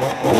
Oh.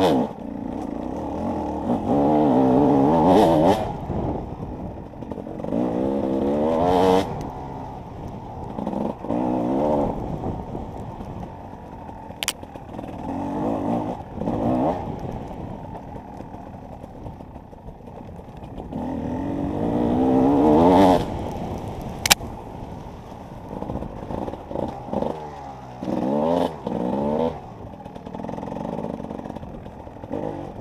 Oh. Oh.